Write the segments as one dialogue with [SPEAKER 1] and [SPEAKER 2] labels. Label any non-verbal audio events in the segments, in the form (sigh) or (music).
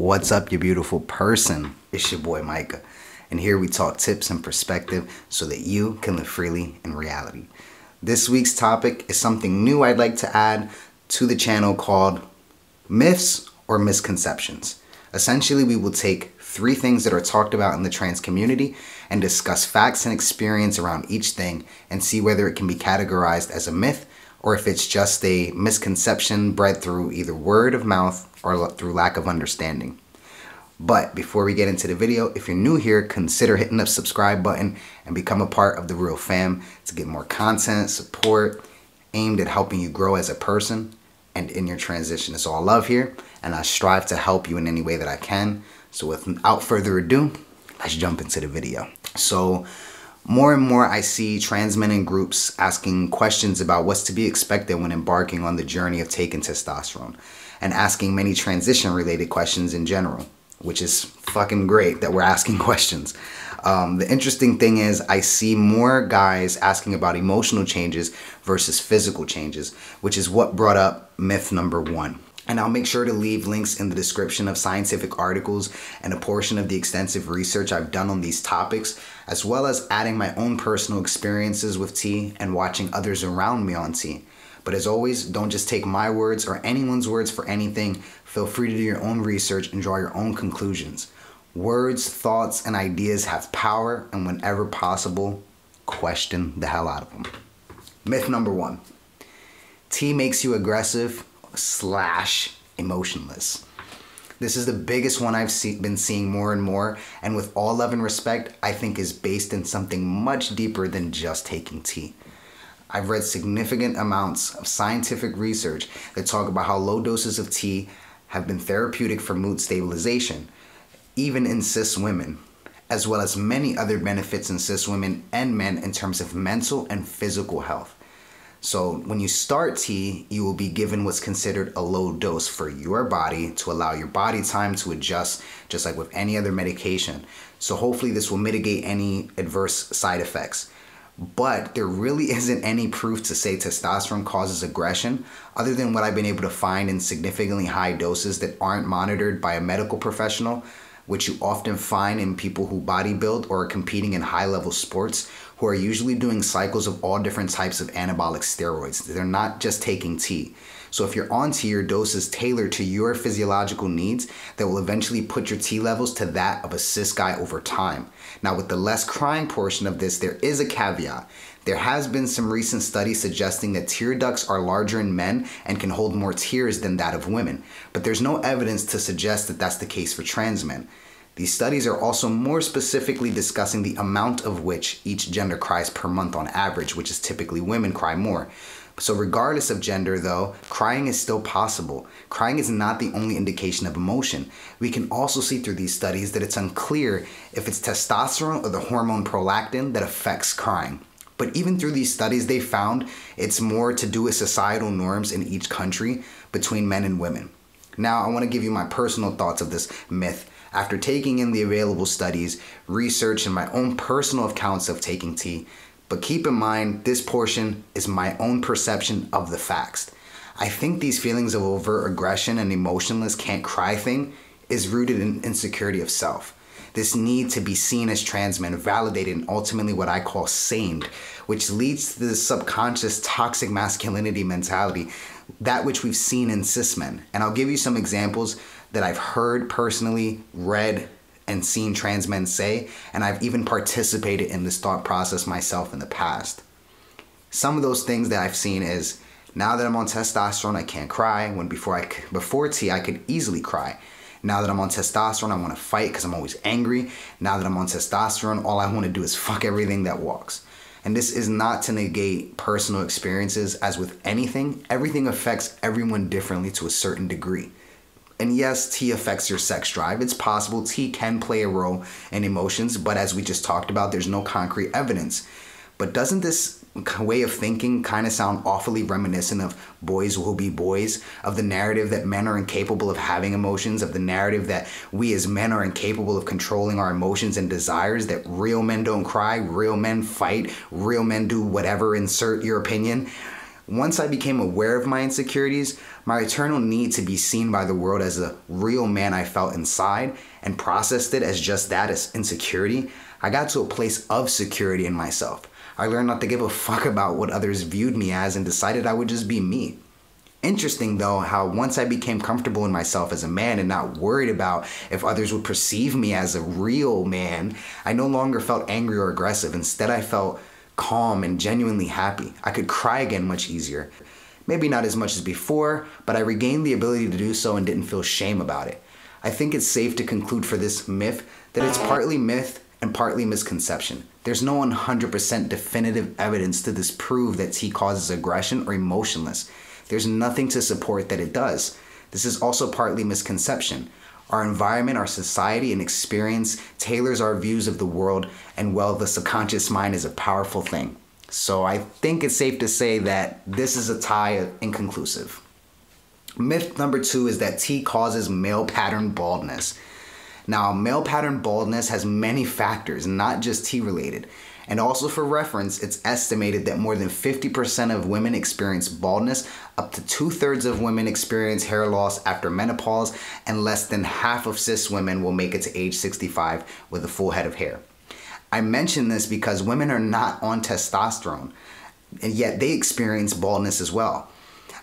[SPEAKER 1] What's up, you beautiful person? It's your boy Micah, and here we talk tips and perspective so that you can live freely in reality. This week's topic is something new I'd like to add to the channel called Myths or Misconceptions. Essentially, we will take three things that are talked about in the trans community and discuss facts and experience around each thing and see whether it can be categorized as a myth or if it's just a misconception bred through either word of mouth or through lack of understanding. But before we get into the video, if you're new here, consider hitting the subscribe button and become a part of the Real Fam to get more content, support, aimed at helping you grow as a person and in your transition. It's all love here, and I strive to help you in any way that I can. So without further ado, let's jump into the video. So more and more I see trans men in groups asking questions about what's to be expected when embarking on the journey of taking testosterone and asking many transition related questions in general, which is fucking great that we're asking (laughs) questions. Um, the interesting thing is I see more guys asking about emotional changes versus physical changes, which is what brought up myth number one. And I'll make sure to leave links in the description of scientific articles and a portion of the extensive research I've done on these topics, as well as adding my own personal experiences with T and watching others around me on T. But as always, don't just take my words or anyone's words for anything. Feel free to do your own research and draw your own conclusions. Words, thoughts, and ideas have power, and whenever possible, question the hell out of them. Myth number one T makes you aggressive slash emotionless. This is the biggest one I've see, been seeing more and more, and with all love and respect, I think is based in something much deeper than just taking T. I've read significant amounts of scientific research that talk about how low doses of T have been therapeutic for mood stabilization, even in cis women, as well as many other benefits in cis women and men in terms of mental and physical health. So when you start T, you will be given what's considered a low dose for your body to allow your body time to adjust, just like with any other medication. So hopefully this will mitigate any adverse side effects. But there really (laughs) isn't any proof to say testosterone causes aggression other than what I've been able to find in significantly high doses that aren't monitored by a medical professional which you often find in people who bodybuild or are competing in high level sports, who are usually doing cycles of all different types of anabolic steroids. They're not just taking T. So if you're on dose is tailored to your physiological needs that will eventually put your T levels to that of a cis guy over time. Now with the less crying portion of this, there is a caveat. There has been some recent studies suggesting that tear ducts are larger in men and can hold more tears than that of women, but there's no evidence to suggest that that's the case for trans men. These studies are also more specifically discussing the amount of which each gender cries per month on average, which is typically women cry more. So regardless of gender though, crying is still possible. Crying is not the only indication of emotion. We can also see through these studies that it's unclear if it's testosterone or the hormone prolactin that affects crying. But even through these studies, they found it's more to do with societal norms in each country between men and women. Now, I want to give you my personal thoughts of this myth after taking in the available studies, research, and my own personal accounts of taking T. But keep in mind, this portion is my own perception of the facts. I think these feelings of overt aggression and emotionless can't cry thing is rooted in insecurity of self this need to be seen as trans men validated and ultimately what I call saned, which leads to the subconscious toxic masculinity mentality, that which we've seen in cis men. And I'll give you some examples that I've heard personally, read, and seen trans men say, and I've even participated in this thought process myself in the past. Some of those things that I've seen is now that I'm on testosterone, I can't cry. When before I before T, I could easily cry. Now that I'm on testosterone, I want to fight because I'm always angry. Now that I'm on testosterone, all I want to do is fuck everything that walks. And this is not to negate personal experiences. As with anything, everything affects everyone differently to a certain degree. And yes, T affects your sex drive. It's possible T can play a role in emotions, but as we just talked about, there's no concrete evidence. But doesn't this way of thinking kind of sound awfully reminiscent of boys will be boys, of the narrative that men are incapable of having emotions, of the narrative that we as men are incapable of controlling our emotions and desires, that real men don't cry, real men fight, real men do whatever, insert your opinion. Once I became aware of my insecurities, my eternal need to be seen by the world as a real man I felt inside, and processed it as just that, as insecurity, I got to a place of security in myself. I learned not to give a fuck about what others viewed me as and decided I would just be me. Interesting though, how once I became comfortable in myself as a man and not worried about if others would perceive me as a real man, I no longer felt angry or aggressive. Instead, I felt calm and genuinely happy. I could cry again much easier. Maybe not as much as before, but I regained the ability to do so and didn't feel shame about it. I think it's safe to conclude for this myth that it's partly myth and partly misconception. There's no 100% definitive evidence to disprove that T causes aggression or emotionless. There's nothing to support that it does. This is also partly misconception. Our environment, our society, and experience tailors our views of the world, and well, the subconscious mind is a powerful thing. So I think it's safe to say that this is a tie inconclusive. Myth number two is that T causes male pattern baldness. Now, male pattern baldness has many factors, not just T related. And also for reference, it's estimated that more than 50% of women experience baldness, up to two thirds of women experience hair loss after menopause, and less than half of cis women will make it to age 65 with a full head of hair. I mention this because women are not on testosterone, and yet they experience baldness as well.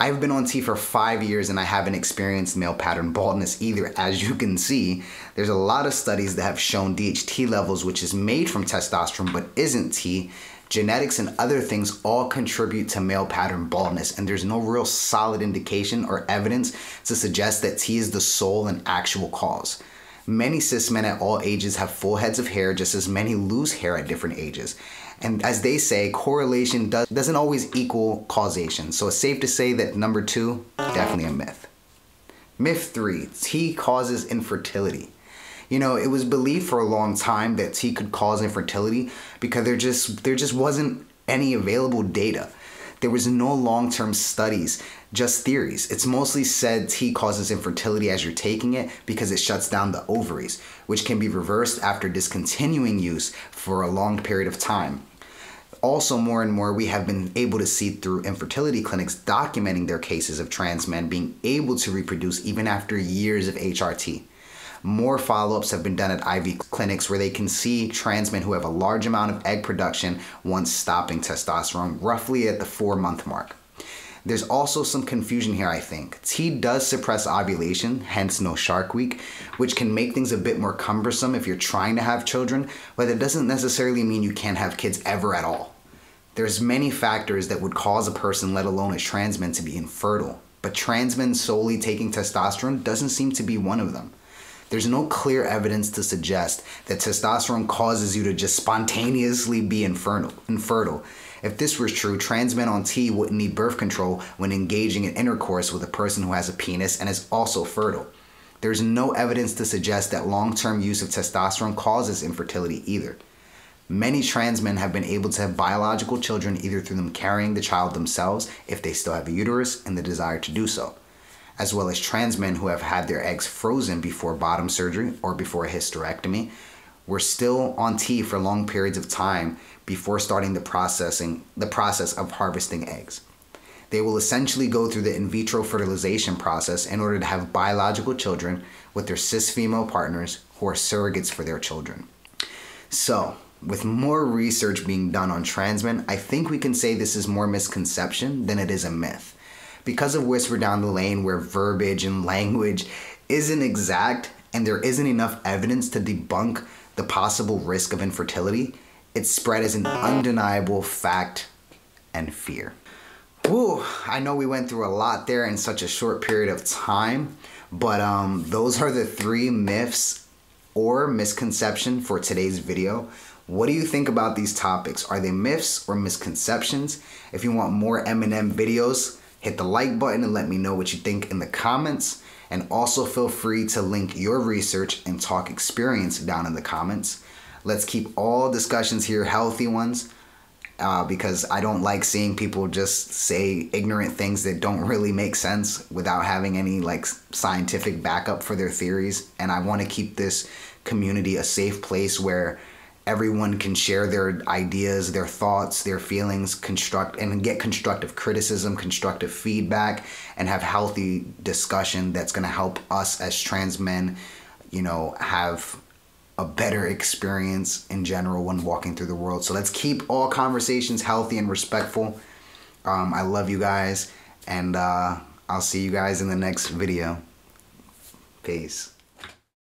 [SPEAKER 1] I've been on T for five years and I haven't experienced male pattern baldness either. As you can see, there's a lot of studies that have shown DHT levels, which is made from testosterone but isn't T. Genetics and other things all contribute to male pattern baldness, and there's no real solid indication or evidence to suggest that T is the sole and actual cause. Many cis men at all ages have full heads of hair, just as many lose hair at different ages. And as they say, correlation does, doesn't always equal causation. So it's safe to say that number two, definitely a myth. Myth three, T causes infertility. You know, it was believed for a long time that T could cause infertility because there just there just wasn't any available data. There was no long-term studies, just theories. It's mostly said T causes infertility as you're taking it because it shuts down the ovaries, which can be reversed after discontinuing use for a long period of time also more and more we have been able to see through infertility clinics documenting their cases of trans men being able to reproduce even after years of HRT. More follow-ups have been done at IV clinics where they can see trans men who have a large amount of egg production once stopping testosterone, roughly at the four month mark. There's also some confusion here, I think. T does suppress ovulation, hence no shark week, which can make things a bit more cumbersome if you're trying to have children, but it doesn't necessarily mean you can't have kids ever at all. There's many factors that would cause a person, let alone a trans man, to be infertile, but trans men solely taking testosterone doesn't seem to be one of them. There's no clear evidence to suggest that testosterone causes you to just spontaneously be infertile. infertile. If this was true, trans men on T wouldn't need birth control when engaging in intercourse with a person who has a penis and is also fertile. There's no evidence to suggest that long term use of testosterone causes infertility either. Many trans men have been able to have biological children either through them carrying the child themselves if they still have a uterus and the desire to do so, as well as trans men who have had their eggs frozen before bottom surgery or before a hysterectomy were still on T for long periods of time before starting the processing the process of harvesting eggs. They will essentially go through the in vitro fertilization process in order to have biological children with their cis female partners who are surrogates for their children. So, with more research being done on trans men, I think we can say this is more misconception than it is a myth. Because of Whisper Down the Lane, where verbiage and language isn't exact and there isn't enough evidence to debunk the possible risk of infertility, it's spread as an undeniable fact and fear. Whew, I know we went through a lot there in such a short period of time, but um, those are the three myths or misconception for today's video. What do you think about these topics? Are they myths or misconceptions? If you want more M&M videos, hit the like button and let me know what you think in the comments. And also feel free to link your research and talk experience down in the comments. Let's keep all discussions here healthy ones uh, because I don't like seeing people just say ignorant things that don't really make sense without having any like scientific backup for their theories. And I want to keep this community a safe place where everyone can share their ideas, their thoughts, their feelings, construct and get constructive criticism, constructive feedback, and have healthy discussion that's going to help us as trans men, you know, have a better experience in general when walking through the world. So let's keep all conversations healthy and respectful. Um, I love you guys, and uh, I'll see you guys in the next video. Peace.